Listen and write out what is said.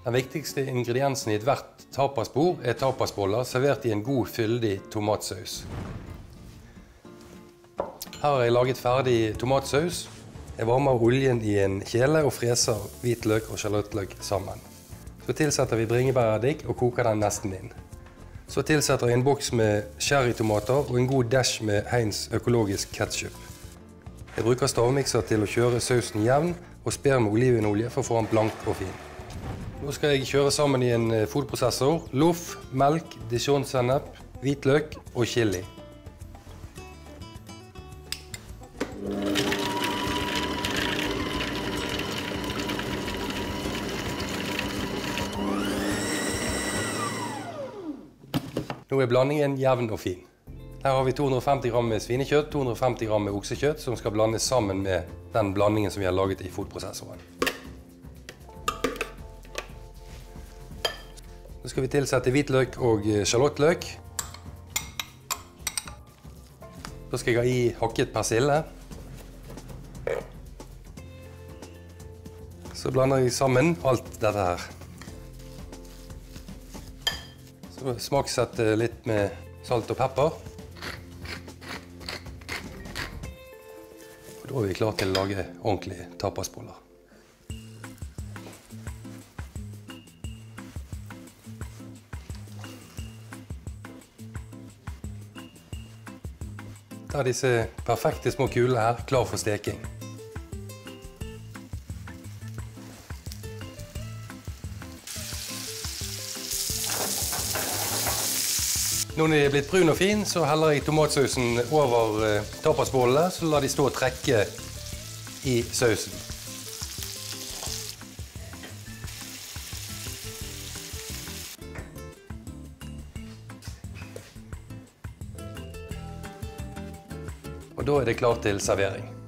Den viktigste ingrediensen i ethvert tapasbord er tapasboller servert i en god, fyldig tomatsaus. Her har jeg laget ferdig tomatsaus. Jeg varmer oljen i en kjele og freser hvitløk og sjalottløk sammen. Så tilsetter vi bringebæreddik og koker den nesten inn. Så tilsetter jeg en boks med cherrytomater og en god dash med Heinz økologisk ketsjup. Jeg bruker stavmikser til å kjøre sausen jevn og sper med olivenolje for å få den blank og fin. Nå skal jeg kjøre sammen i en fotprosessor. fodprosessor loff, melk, dijon-sennep, hvitløk og chili. Nå er blandingen jevn og fin. Her har vi 250 gram med svinekjøtt, 250 gram med oksekjøtt, som skal blandes sammen med den blandingen som vi har laget i fodprosessoren. Så skal vi tilsette hvitløk og sjalottløk. Da skal jeg ha i hakket persille. Så blander jeg sammen alt dette her. Så smaksetter litt med salt og pepper. Og da er vi klare til å lage ordentlige tapasboller. Da er disse perfekte små kulene her klar for steking. Når de er blitt brun og fin, så heller jeg tomatsausen over eh, tapasbollene, så lar de stå og trekke i sausen. Og da er det klart til servering.